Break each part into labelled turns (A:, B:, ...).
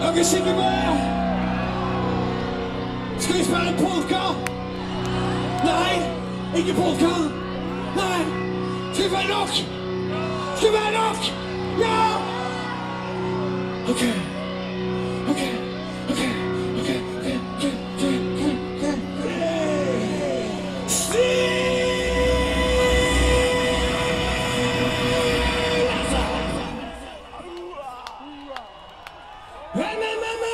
A: Dere skjønner meg? Skal vi spille polka? Nei, ikke polka. Nei. Skal vi være nok? Skal vi være nok? Ja! OK. OK.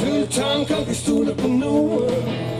A: Fyldt tanker, vi stoler på nogen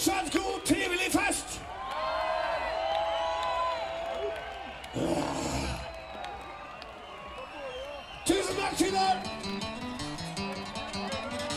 A: fortsatt god, trivelig fest! Ja.